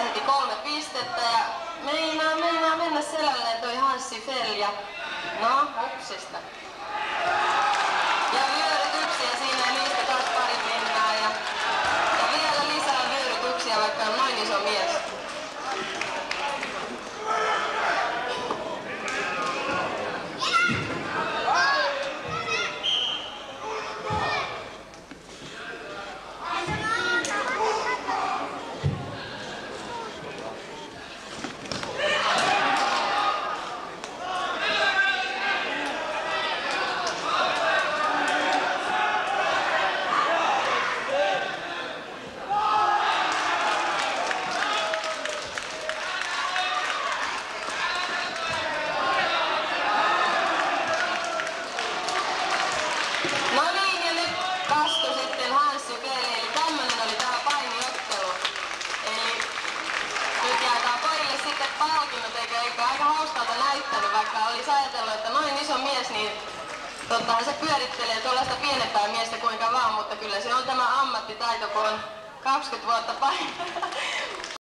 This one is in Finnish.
Eli kolme pistettä ja meinaa, meinaa mennä selälleen toi Hanssi Fell ja no, hupsista. Vaikka olisi ajatellut, että noin iso mies, niin tottahan se pyörittelee tuollaista pienempää miestä kuinka vaan, mutta kyllä se on tämä ammattitaito, kun on 20 vuotta